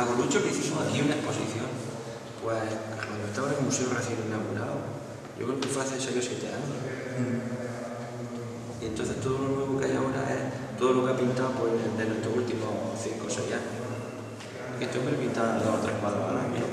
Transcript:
A Gorucho que hicimos aquí una exposición, pues cuando estaba en el museo recién inaugurado, yo creo que fue hace 6 o 7 años. Y entonces todo lo nuevo que hay ahora es todo lo que ha pintado pues, de nuestros últimos 5 o 6 años. Este hombre pintaba dos o tres cuadros al año,